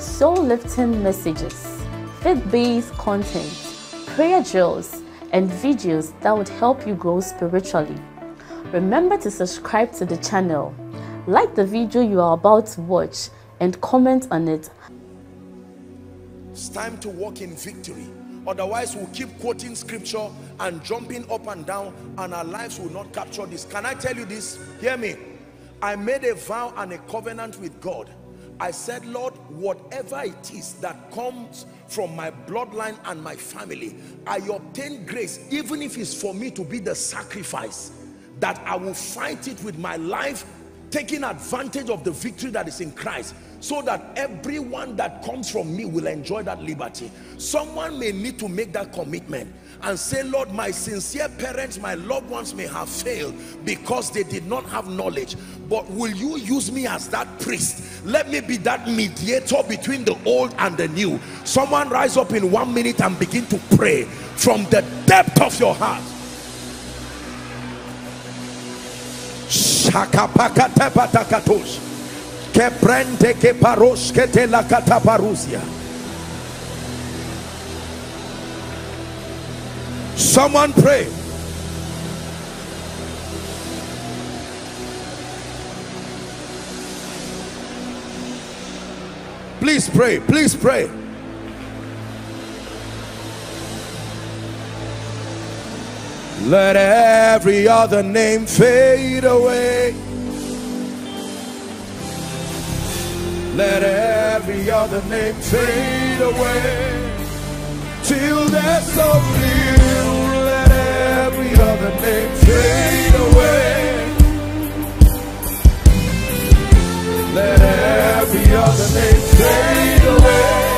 soul-lifting messages, faith-based content, prayer drills, and videos that would help you grow spiritually. Remember to subscribe to the channel, like the video you are about to watch, and comment on it. It's time to walk in victory. Otherwise, we'll keep quoting scripture and jumping up and down, and our lives will not capture this. Can I tell you this? Hear me. I made a vow and a covenant with God. I said, Lord, whatever it is that comes from my bloodline and my family, I obtain grace, even if it's for me to be the sacrifice, that I will fight it with my life, taking advantage of the victory that is in Christ so that everyone that comes from me will enjoy that liberty. Someone may need to make that commitment and say lord my sincere parents my loved ones may have failed because they did not have knowledge but will you use me as that priest? Let me be that mediator between the old and the new. Someone rise up in one minute and begin to pray from the depth of your heart. Shakapakatepatakatosh que prende que paros que te la cataparusia someone pray. Please pray please pray. Let every other name fade away Let every other name fade away till there's only you. Let every other name fade away. Let every other name fade away.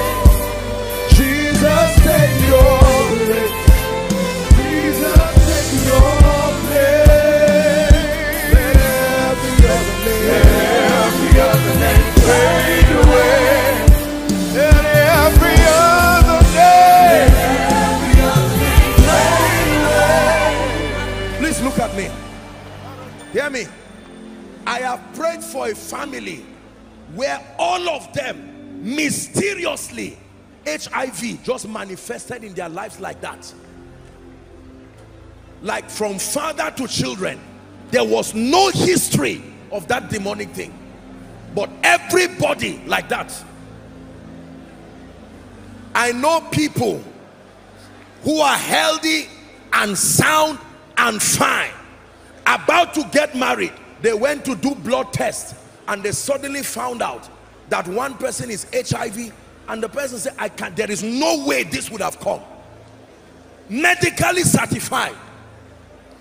HIV just manifested in their lives like that. Like from father to children. There was no history of that demonic thing. But everybody like that. I know people who are healthy and sound and fine. About to get married. They went to do blood tests and they suddenly found out that one person is HIV and the person said, I can't, there is no way this would have come. Medically certified.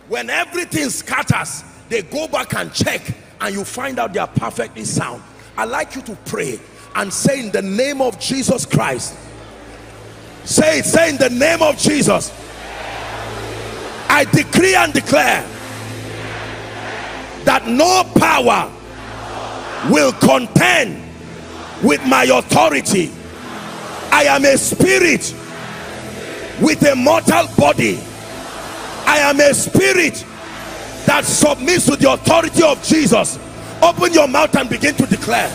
When everything scatters, they go back and check and you find out they are perfectly sound. i like you to pray and say in the name of Jesus Christ. Say it, say in the name of Jesus. I decree and declare that no power will contend with my authority. I am a spirit with a mortal body. I am a spirit that submits to the authority of Jesus. Open your mouth and begin to declare.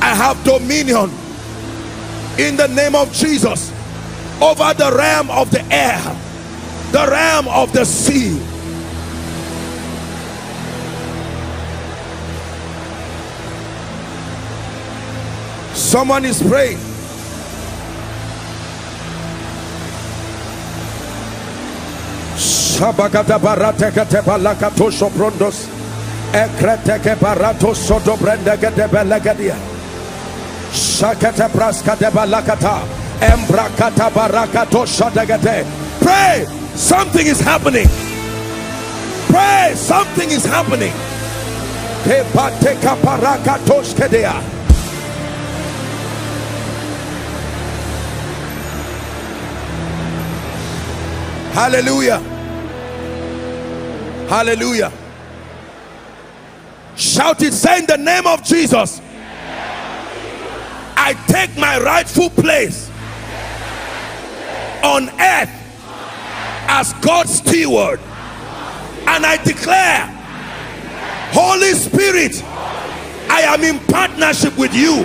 I have dominion in the name of Jesus over the realm of the air, the realm of the sea. Someone is praying. Shabagada barateka tebalakato soprondos. Ekreteke barato sodo de belegadia. Shakete braska de balakata. Embrakata barakato shadagate. Pray. Something is happening. Pray, something is happening. Hallelujah. Hallelujah. Shout it, say in the name of Jesus. I take my rightful place on earth as God's steward. And I declare, Holy Spirit, I am in partnership with you.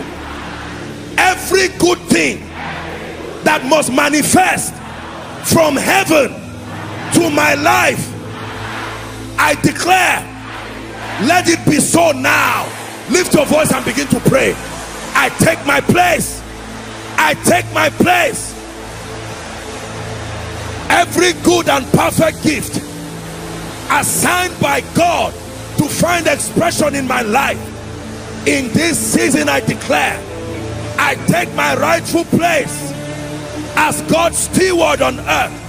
Every good thing that must manifest from heaven to my life I declare let it be so now. Lift your voice and begin to pray. I take my place. I take my place. Every good and perfect gift assigned by God to find expression in my life in this season I declare I take my rightful place as God's steward on earth.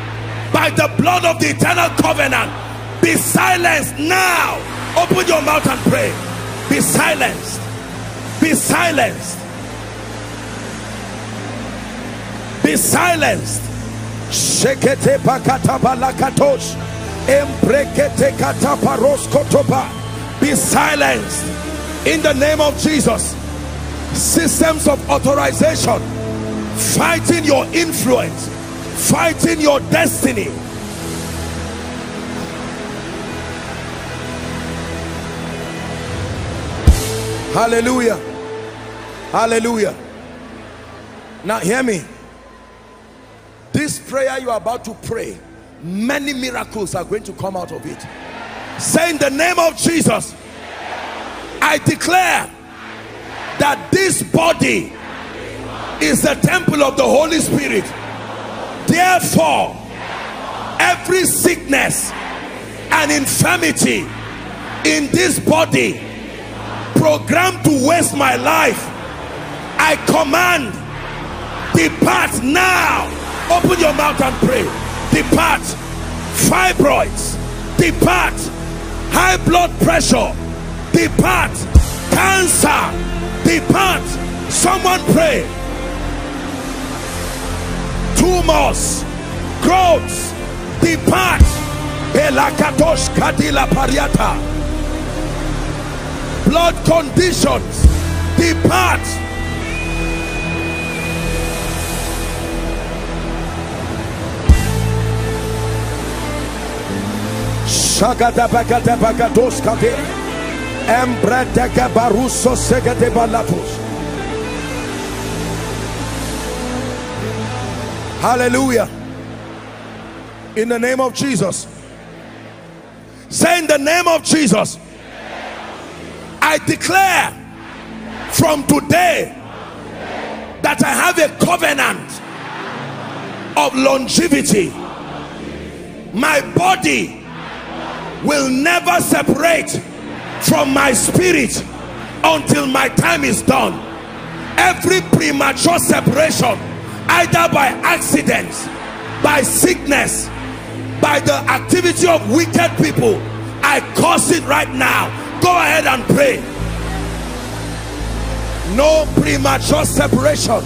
by the blood of the eternal covenant, be silenced now. Open your mouth and pray. Be silenced. Be silenced. Be silenced. Shekete. Be silenced in the name of Jesus. Systems of authorization fighting your influence, fighting your destiny. Hallelujah. Hallelujah. Now, hear me. This prayer you are about to pray many miracles are going to come out of it say in the name of jesus i declare that this body is the temple of the holy spirit therefore every sickness and infirmity in this body programmed to waste my life i command depart now. Open your mouth and pray. Depart. Fibroids. Depart. High blood pressure. Depart. Cancer. Depart. Someone pray tumors growths depart Belakatosh Kadila Pariata. Blood conditions depart Shagada bagada bagados Hallelujah. In the name of Jesus. Say in the name of Jesus. I declare from today that I have a covenant of longevity. My body will never separate from my spirit until my time is done every premature separation either by accidents by sickness by the activity of wicked people. I curse it right now. Go ahead and pray. No premature separation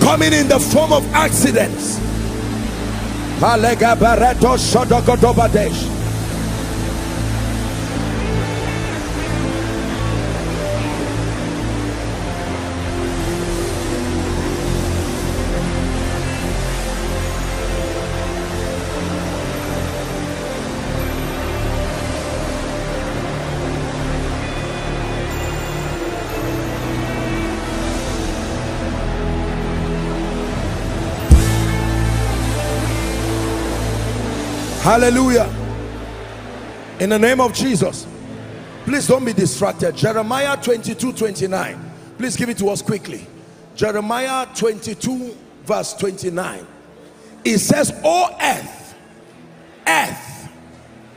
coming in the form of accidents Hallelujah. In the name of Jesus. Please don't be distracted. Jeremiah 22, 29. Please give it to us quickly. Jeremiah 22 verse 29. It says, O earth, earth,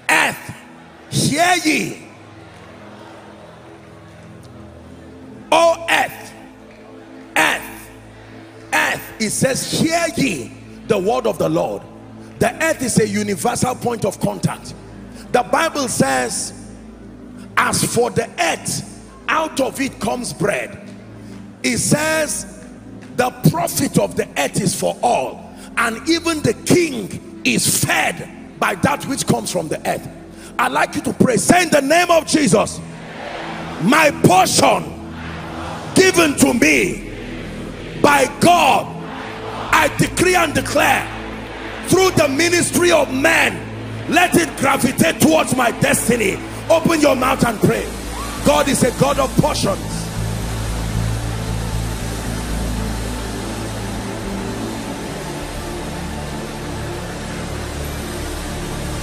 earth, hear ye. O earth, earth, earth. It says, hear ye the word of the Lord. The earth is a universal point of contact. The Bible says, as for the earth, out of it comes bread. It says, the profit of the earth is for all. And even the king is fed by that which comes from the earth. I'd like you to pray. Say in the name of Jesus, my portion given to me by God, I decree and declare through the ministry of men let it gravitate towards my destiny. Open your mouth and pray. God is a God of portions.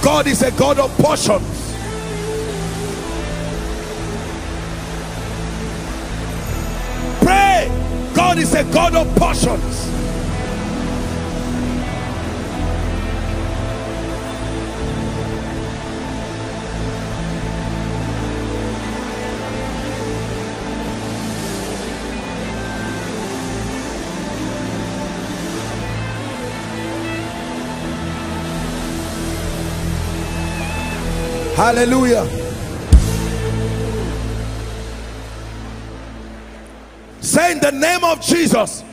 God is a God of portions. Pray. God is a God of portions Hallelujah. Say in the name of Jesus,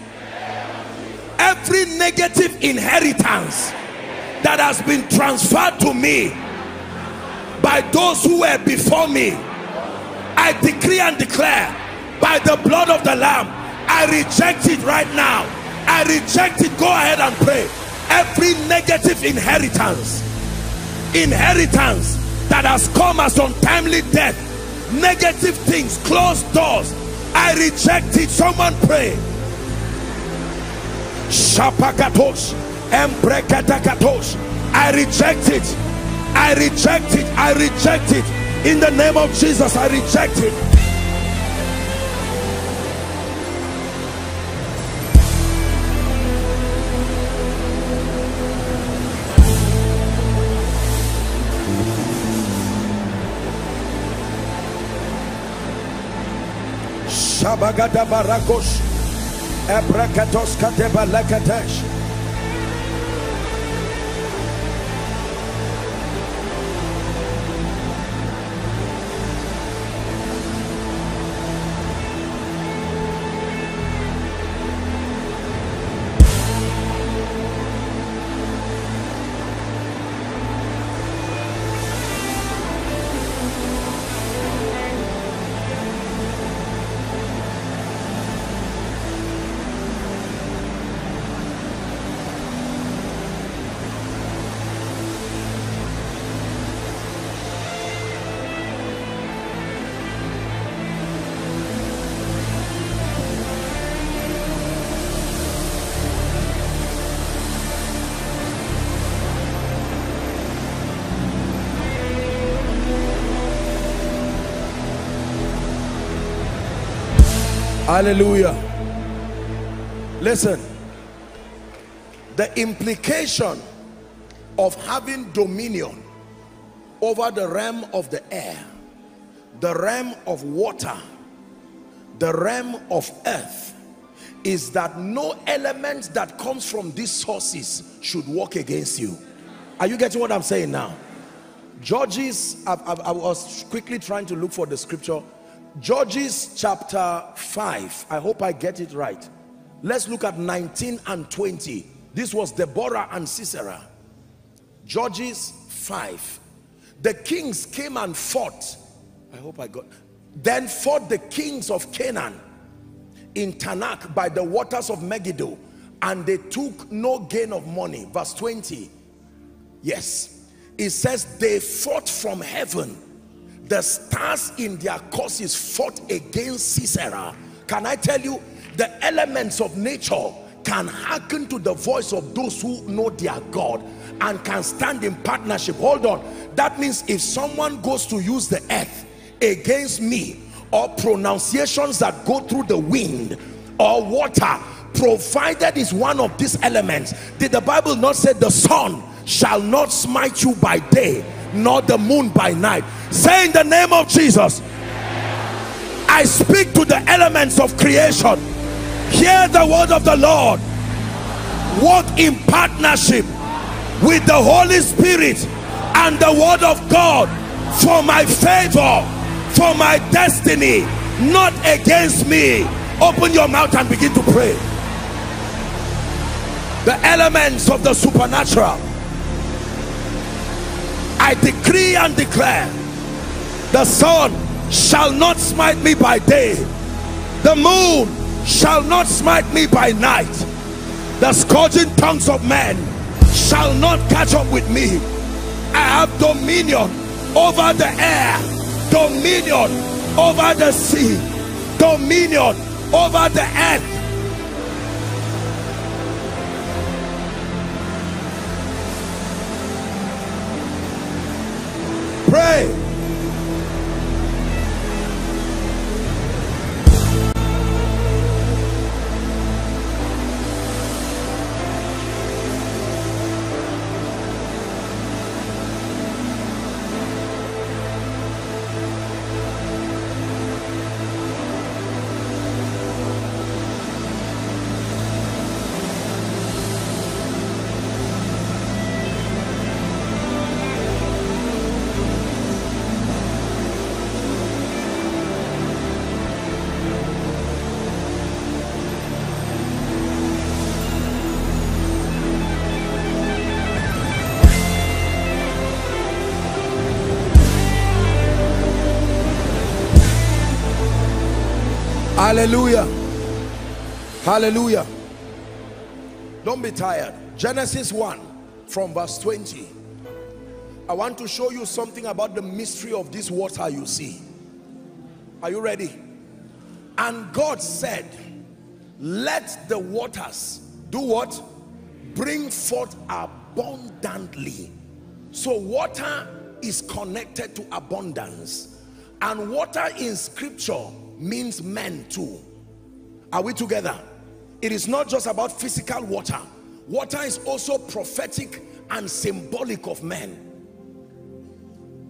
every negative inheritance that has been transferred to me by those who were before me, I decree and declare by the blood of the Lamb, I reject it right now. I reject it. Go ahead and pray. Every negative inheritance, inheritance that has come as untimely death. Negative things closed doors. I reject it. Someone pray. Shapakatos embrekatakatos. I reject it. I reject it. I reject it. In the name of jesus i reject it Shabagada Barakos Ebrakatos Kateba Lekatesh Hallelujah. Listen. The implication of having dominion over the realm of the air, the realm of water, the realm of earth is that no element that comes from these sources should work against you. Are you getting what I'm saying now? Judges, I, I, I was quickly trying to look for the scripture Judges chapter 5. I hope I get it right. Let's look at 19 and 20. This was Deborah and Sisera. Judges 5. The kings came and fought. I hope I got. Then fought the kings of Canaan in Taanach by the waters of Megiddo. And they took no gain of money. Verse 20. Yes. It says they fought from heaven the stars in their courses fought against Sisera. Can I tell you, the elements of nature can hearken to the voice of those who know their God and can stand in partnership. Hold on. That means if someone goes to use the earth against me or pronunciations that go through the wind or water, provided is one of these elements, did the Bible not say the sun shall not smite you by day nor the moon by night? Say in the name of Jesus, I speak to the elements of creation. Hear the word of the Lord. Walk in partnership with the Holy Spirit and the word of God for my favor, for my destiny, not against me. Open your mouth and begin to pray. The elements of the supernatural. I decree and declare the sun shall not smite me by day. The moon shall not smite me by night. The scourging tongues of men shall not catch up with me. I have dominion over the air dominion over the sea dominion over the earth pray Hallelujah. Hallelujah. Don't be tired. Genesis 1 from verse 20. I want to show you something about the mystery of this water you see. Are you ready? And God said, let the waters do what? Bring forth abundantly. So water is connected to abundance. And water in scripture means men too. Are we together? It is not just about physical water. Water is also prophetic and symbolic of men.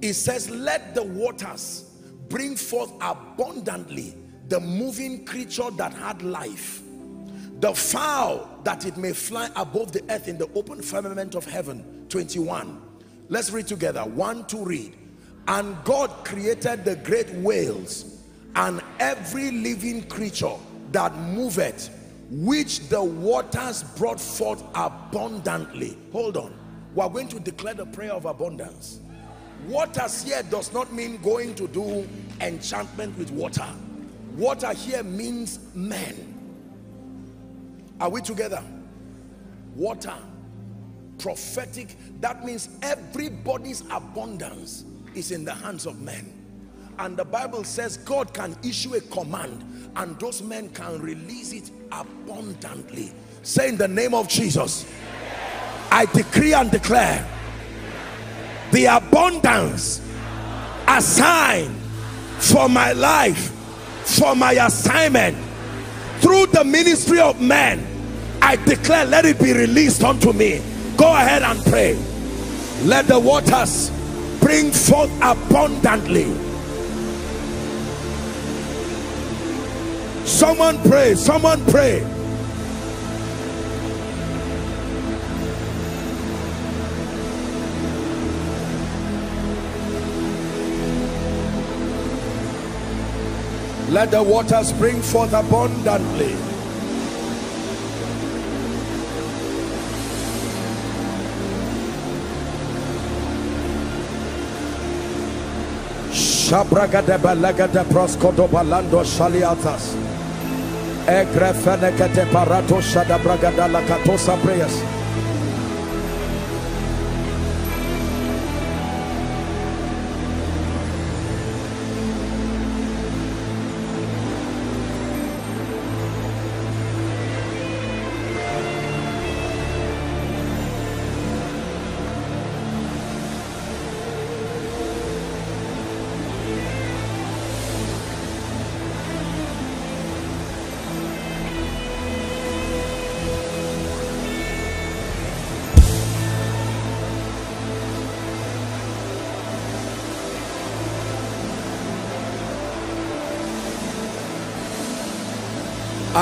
It says, let the waters bring forth abundantly the moving creature that had life. The fowl that it may fly above the earth in the open firmament of heaven. 21. Let's read together. One, two, read. And God created the great whales and every living creature that moveth which the waters brought forth abundantly. Hold on. We are going to declare the prayer of abundance. Waters here does not mean going to do enchantment with water. Water here means men. Are we together? Water prophetic that means everybody's abundance is in the hands of men and the Bible says God can issue a command and those men can release it abundantly. Say in the name of Jesus I decree and declare the abundance assigned for my life for my assignment through the ministry of men I declare let it be released unto me. Go ahead and pray. Let the waters bring forth abundantly Someone pray. Someone pray. Let the waters bring forth abundantly. Balando shaliatas. Egrefenekete parato shada bragada la katosa prayers.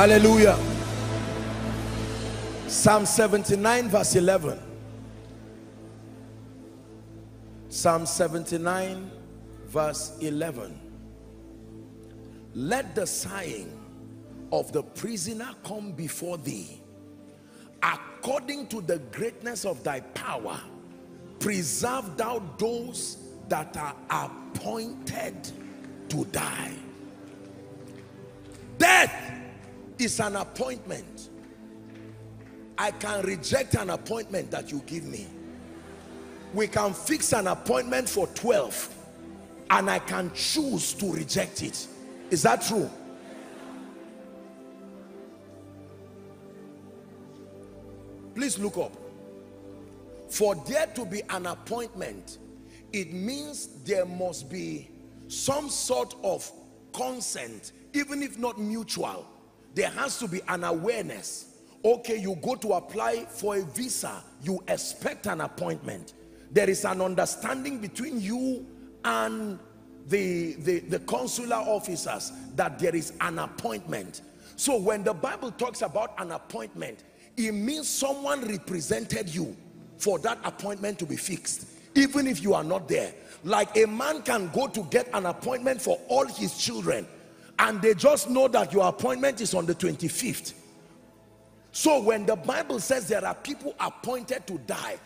Hallelujah. Psalm 79 verse 11. Psalm 79 verse 11. Let the sighing of the prisoner come before thee according to the greatness of thy power preserve thou those that are appointed to die death is an appointment. I can reject an appointment that you give me. We can fix an appointment for 12 and I can choose to reject it. Is that true? Please look up. For there to be an appointment it means there must be some sort of consent even if not mutual there has to be an awareness. Okay you go to apply for a visa you expect an appointment. There is an understanding between you and the, the, the consular officers that there is an appointment. So when the bible talks about an appointment it means someone represented you for that appointment to be fixed even if you are not there. Like a man can go to get an appointment for all his children and they just know that your appointment is on the 25th so when the bible says there are people appointed to die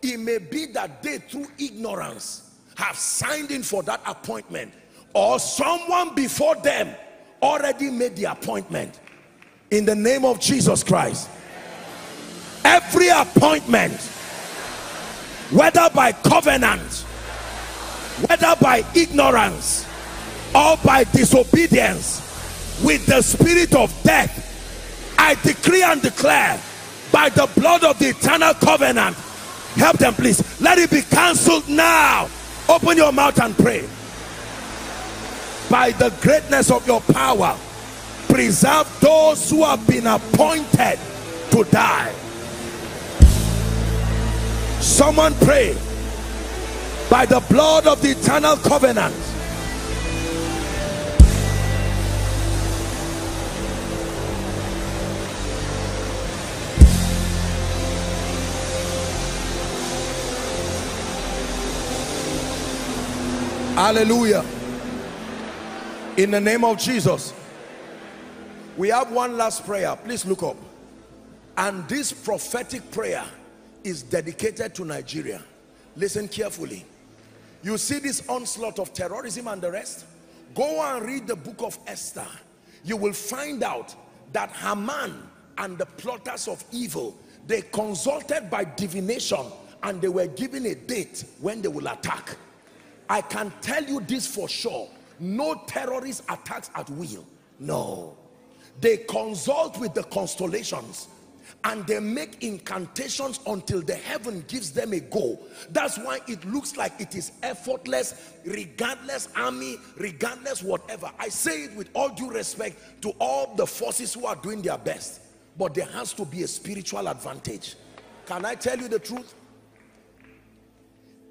it may be that they through ignorance have signed in for that appointment. Or someone before them already made the appointment. In the name of jesus christ. Every appointment whether by covenant whether by ignorance or by disobedience with the spirit of death I decree and declare by the blood of the eternal covenant. Help them please. Let it be cancelled now. Open your mouth and pray. By the greatness of your power preserve those who have been appointed to die. Someone pray. By the blood of the eternal covenant hallelujah in the name of Jesus we have one last prayer please look up and this prophetic prayer is dedicated to Nigeria. Listen carefully. You see this onslaught of terrorism and the rest? Go and read the book of Esther. You will find out that Haman and the plotters of evil, they consulted by divination and they were given a date when they will attack. I can tell you this for sure. No terrorist attacks at will. No. They consult with the constellations and they make incantations until the heaven gives them a go that's why it looks like it is effortless regardless army regardless whatever i say it with all due respect to all the forces who are doing their best but there has to be a spiritual advantage can i tell you the truth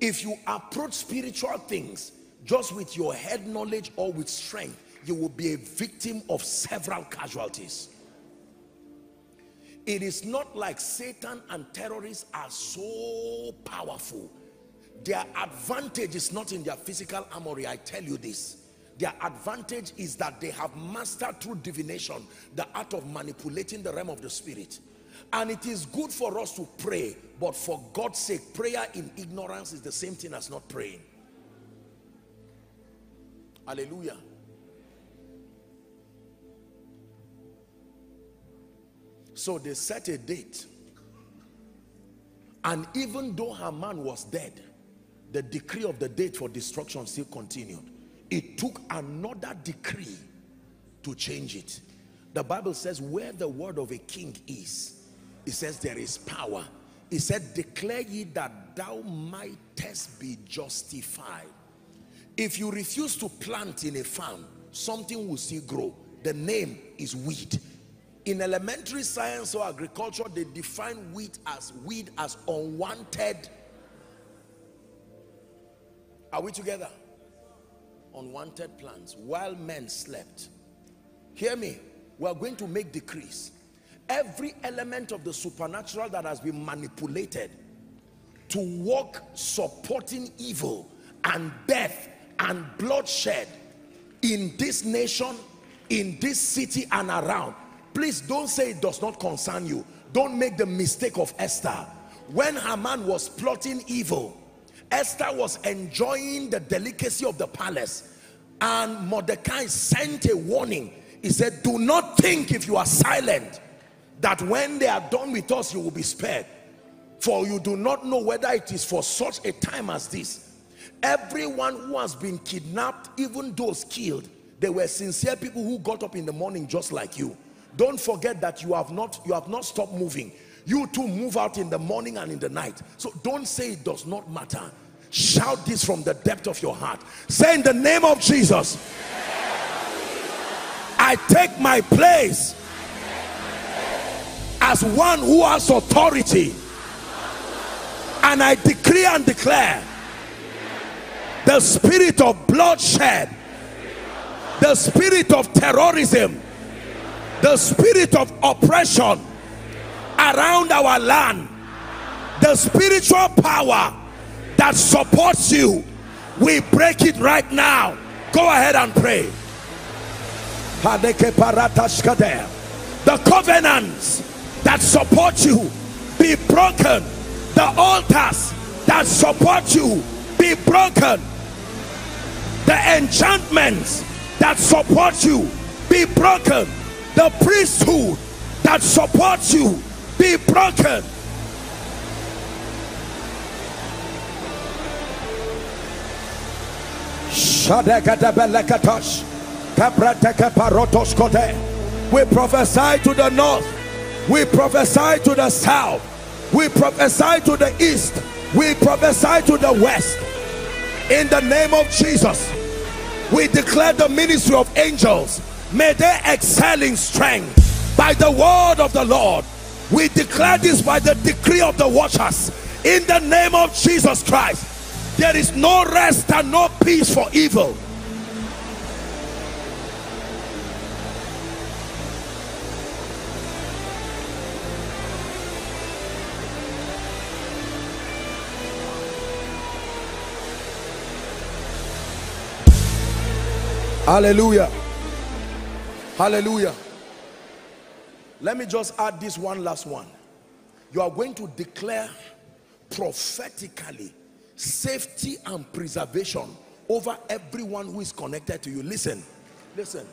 if you approach spiritual things just with your head knowledge or with strength you will be a victim of several casualties it is not like Satan and terrorists are so powerful. Their advantage is not in their physical armory, I tell you this. Their advantage is that they have mastered through divination the art of manipulating the realm of the spirit. And it is good for us to pray, but for God's sake, prayer in ignorance is the same thing as not praying. Hallelujah. So they set a date. And even though Haman was dead, the decree of the date for destruction still continued. It took another decree to change it. The Bible says where the word of a king is, it says there is power. He said, declare ye that thou mightest be justified. If you refuse to plant in a farm, something will still grow. The name is weed. In elementary science or agriculture they define wheat as weed as unwanted. Are we together? Unwanted plants. While men slept. Hear me. We are going to make decrees every element of the supernatural that has been manipulated to work supporting evil and death and bloodshed in this nation in this city and around. Please don't say it does not concern you. Don't make the mistake of Esther. When Haman was plotting evil Esther was enjoying the delicacy of the palace. And Mordecai sent a warning. He said do not think if you are silent that when they are done with us you will be spared. For you do not know whether it is for such a time as this. Everyone who has been kidnapped even those killed they were sincere people who got up in the morning just like you. Don't forget that you have not you have not stopped moving. You too move out in the morning and in the night. So don't say it does not matter. Shout this from the depth of your heart. Say in the name of jesus i take my place as one who has authority. And I decree and declare the spirit of bloodshed the spirit of terrorism the spirit of oppression around our land the spiritual power that supports you we break it right now. Go ahead and pray. The covenants that support you be broken. The altars that support you be broken. The enchantments that support you be broken. The priesthood that supports you be broken. We prophesy to the north we prophesy to the south. We prophesy to the east. We prophesy to the west. In the name of jesus we declare the ministry of angels. May they excel in strength. By the word of the lord we declare this by the decree of the watchers. In the name of jesus christ there is no rest and no peace for evil Hallelujah. Hallelujah. Let me just add this one last one. You are going to declare prophetically safety and preservation over everyone who is connected to you. Listen, listen.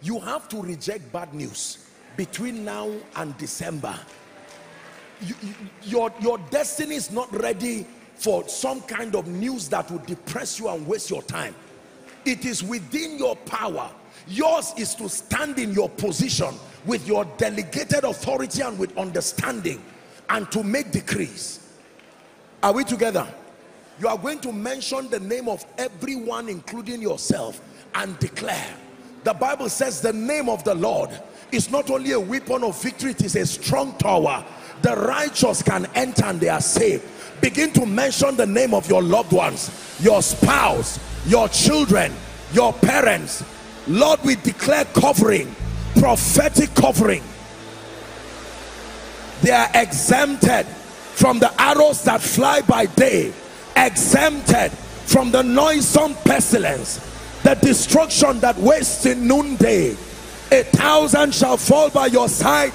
You have to reject bad news between now and December. You, you, your, your destiny is not ready for some kind of news that will depress you and waste your time it is within your power. Yours is to stand in your position with your delegated authority and with understanding and to make decrees. Are we together? You are going to mention the name of everyone including yourself and declare. The bible says the name of the lord is not only a weapon of victory it is a strong tower. The righteous can enter and they are saved. Begin to mention the name of your loved ones your spouse your children your parents. Lord we declare covering prophetic covering. They are exempted from the arrows that fly by day exempted from the noisome pestilence the destruction that wastes in noonday. A thousand shall fall by your side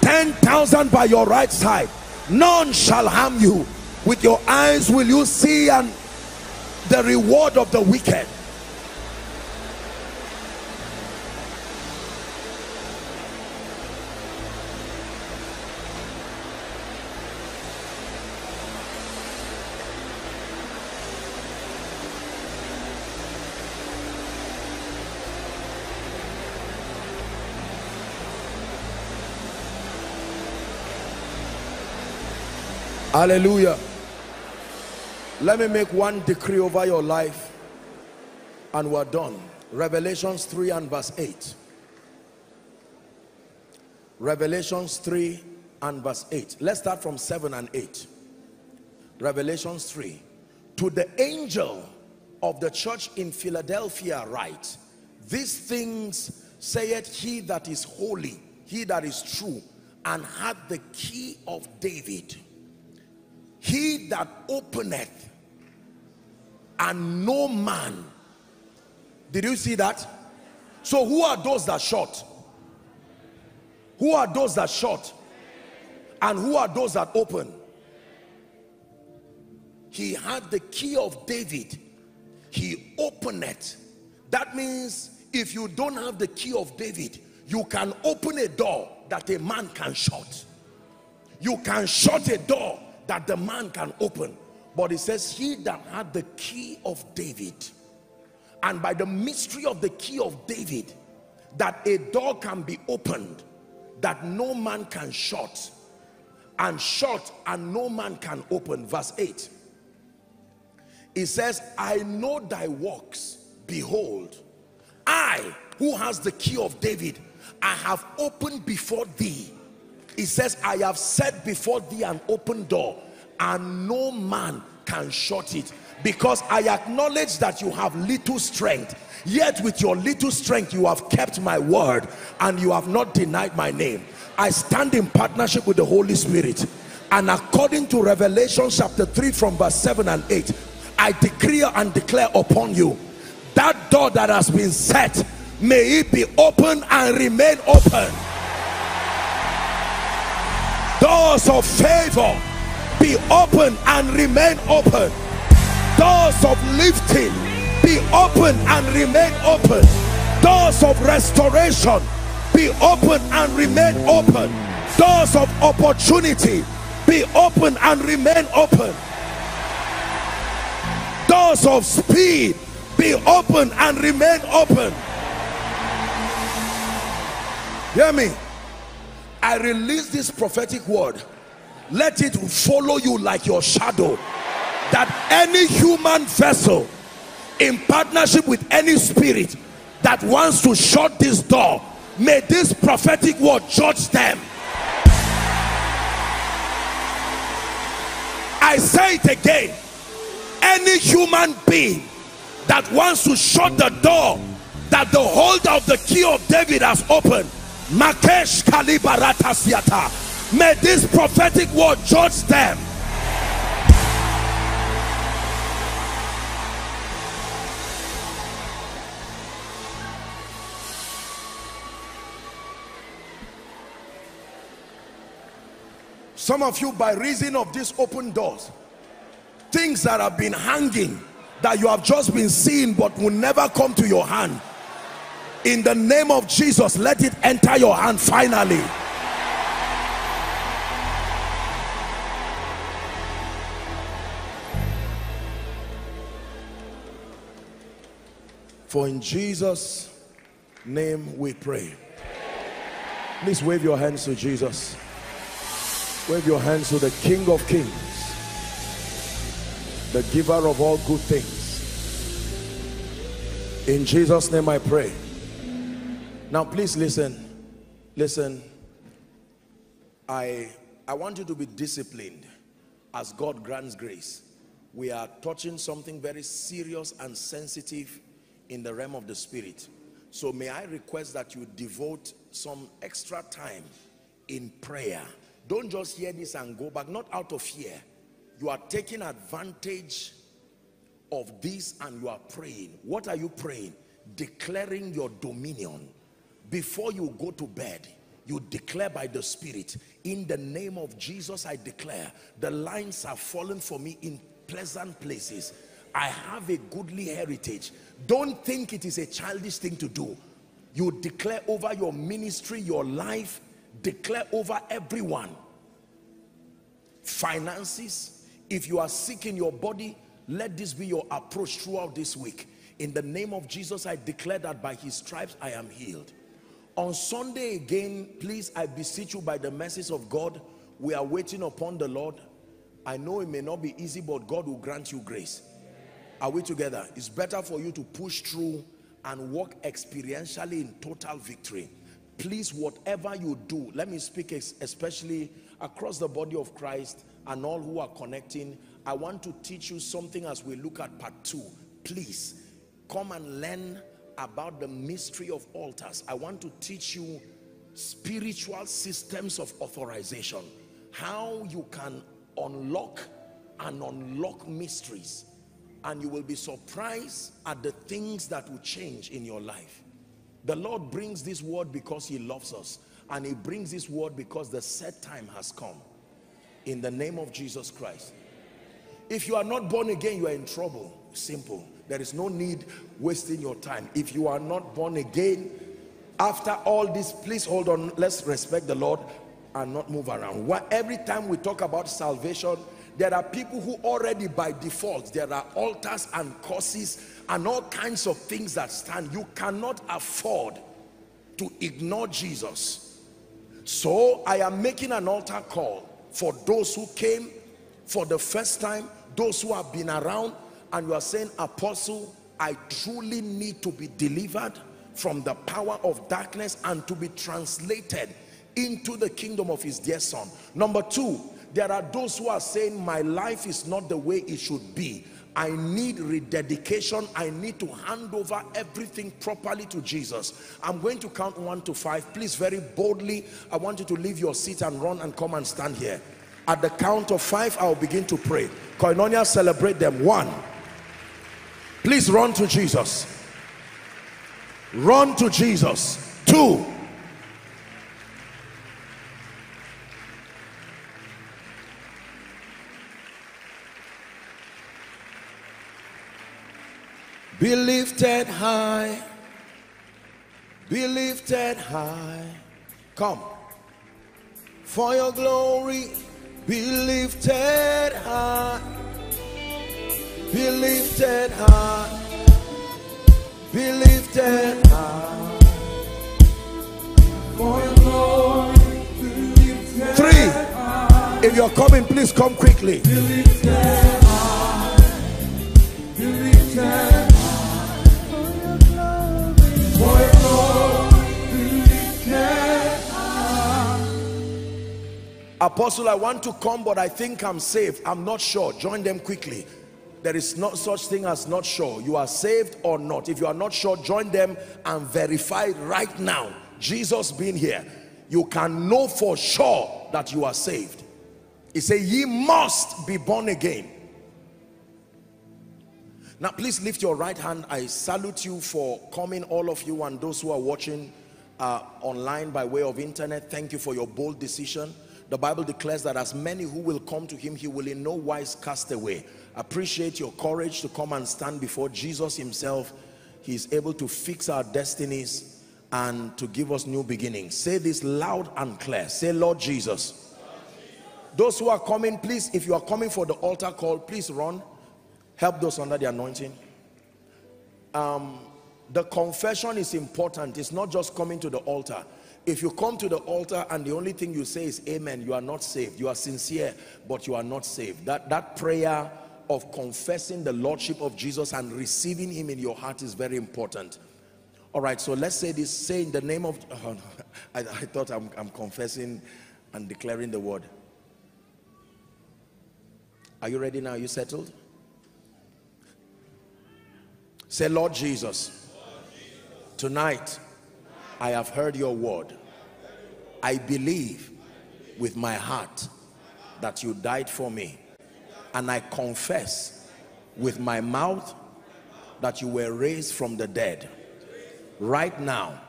ten thousand by your right side. None shall harm you. With your eyes will you see and the reward of the wicked. Hallelujah let me make one decree over your life and we're done. Revelations 3 and verse 8 revelations 3 and verse 8 let's start from 7 and 8 revelations 3 to the angel of the church in philadelphia write these things saith he that is holy, he that is true, and had the key of David. He that openeth, and no man. Did you see that? So who are those that shut? Who are those that shut? And who are those that open? He had the key of David. He opened it. That means if you don't have the key of David, you can open a door that a man can shut. You can shut a door that the man can open. But it says, He that had the key of David, and by the mystery of the key of David, that a door can be opened that no man can shut, and shut and no man can open. Verse 8 it says, I know thy works, behold, I, who has the key of David, I have opened before thee. It says, I have set before thee an open door, and no man can shut it. Because I acknowledge that you have little strength, yet with your little strength, you have kept my word and you have not denied my name. I stand in partnership with the Holy Spirit. And according to Revelation chapter 3, from verse 7 and 8, I decree and declare upon you that door that has been set may it be open and remain open doors of favor be open and remain open doors of lifting be open and remain open doors of restoration be open and remain open doors of opportunity be open and remain open doors of speed be open and remain open. Hear me. I release this prophetic word. Let it follow you like your shadow. That any human vessel in partnership with any spirit that wants to shut this door, may this prophetic word judge them. I say it again. Any human being that wants to shut the door that the holder of the key of David has opened. Makesh Kalibaratasiata. May this prophetic word judge them. Some of you, by reason of these open doors, things that have been hanging that you have just been seeing but will never come to your hand in the name of Jesus let it enter your hand finally for in Jesus name we pray please wave your hands to Jesus wave your hands to the King of Kings the giver of all good things. In Jesus' name I pray. Now please listen. Listen. I, I want you to be disciplined as God grants grace. We are touching something very serious and sensitive in the realm of the spirit. So may I request that you devote some extra time in prayer. Don't just hear this and go back, not out of fear you are taking advantage of this and you are praying what are you praying declaring your dominion before you go to bed you declare by the spirit in the name of jesus i declare the lines are falling for me in pleasant places i have a goodly heritage don't think it is a childish thing to do you declare over your ministry your life declare over everyone finances if you are sick in your body, let this be your approach throughout this week. In the name of Jesus, I declare that by his stripes I am healed. On Sunday again, please, I beseech you by the mercies of God, we are waiting upon the Lord. I know it may not be easy, but God will grant you grace. Are we together? It's better for you to push through and walk experientially in total victory. Please, whatever you do, let me speak especially across the body of Christ, and all who are connecting, I want to teach you something as we look at part two. Please come and learn about the mystery of altars. I want to teach you spiritual systems of authorization. How you can unlock and unlock mysteries. And you will be surprised at the things that will change in your life. The Lord brings this word because he loves us. And he brings this word because the set time has come. In the name of Jesus Christ. If you are not born again, you are in trouble. Simple. There is no need wasting your time. If you are not born again, after all this, please hold on. Let's respect the Lord and not move around. Every time we talk about salvation, there are people who already by default, there are altars and curses and all kinds of things that stand. You cannot afford to ignore Jesus. So I am making an altar call for those who came for the first time, those who have been around, and you are saying, Apostle, I truly need to be delivered from the power of darkness and to be translated into the kingdom of his dear son. Number two, there are those who are saying, my life is not the way it should be. I need rededication. I need to hand over everything properly to Jesus. I'm going to count one to five. Please, very boldly, I want you to leave your seat and run and come and stand here. At the count of five, I'll begin to pray. Koinonia, celebrate them. One. Please run to Jesus. Run to Jesus. Two. Be lifted high. Be lifted high. Come. For your glory, be lifted high. Be lifted high. Be lifted high. For your glory, be lifted Three. High. If you're coming, please come quickly. Be lifted high. Be lifted Apostle, I want to come, but I think I'm safe. I'm not sure. Join them quickly. There is not such thing as not sure. You are saved or not. If you are not sure, join them and verify right now. Jesus being here, you can know for sure that you are saved. He said, ye must be born again. Now, please lift your right hand. I salute you for coming, all of you and those who are watching uh, online by way of internet. Thank you for your bold decision. The Bible declares that as many who will come to him, he will in no wise cast away. Appreciate your courage to come and stand before Jesus himself. He is able to fix our destinies and to give us new beginnings. Say this loud and clear. Say, Lord Jesus. Those who are coming, please, if you are coming for the altar call, please run. Help those under the anointing. Um, the confession is important. It's not just coming to the altar. If you come to the altar and the only thing you say is amen, you are not saved. You are sincere, but you are not saved. That, that prayer of confessing the Lordship of Jesus and receiving him in your heart is very important. All right, so let's say this, say in the name of, oh, I, I thought I'm, I'm confessing and declaring the word. Are you ready now? Are you settled? Say, Lord Jesus, tonight I have heard your word. I believe with my heart that you died for me. And I confess with my mouth that you were raised from the dead. Right now,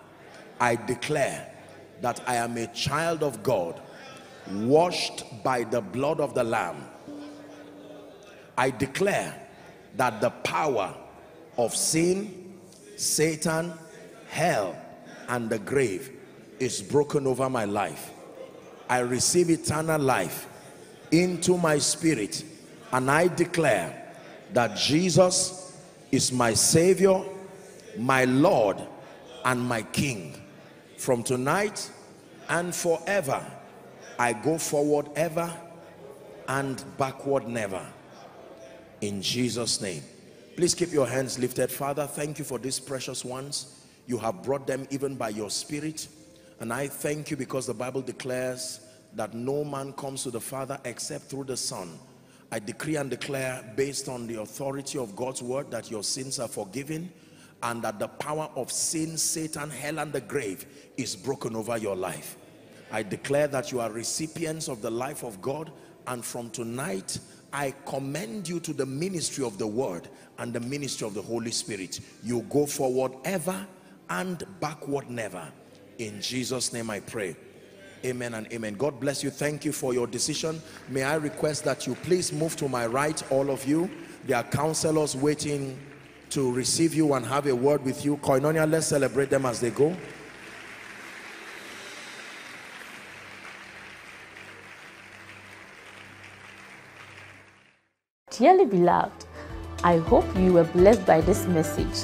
I declare that I am a child of God, washed by the blood of the Lamb. I declare that the power of sin, Satan, hell, and the grave is broken over my life. I receive eternal life into my spirit and I declare that Jesus is my Savior, my Lord, and my King. From tonight and forever, I go forward ever and backward never. In Jesus' name. Please keep your hands lifted. Father, thank you for these precious ones. You have brought them even by your spirit. And I thank you because the Bible declares that no man comes to the Father except through the Son. I decree and declare based on the authority of God's word that your sins are forgiven and that the power of sin, Satan, hell, and the grave is broken over your life. I declare that you are recipients of the life of God and from tonight I commend you to the ministry of the word and the ministry of the Holy Spirit. You go forward ever and backward never. In Jesus' name I pray. Amen and amen. God bless you. Thank you for your decision. May I request that you please move to my right, all of you. There are counselors waiting to receive you and have a word with you. Koinonia, let's celebrate them as they go. Dearly beloved, I hope you were blessed by this message.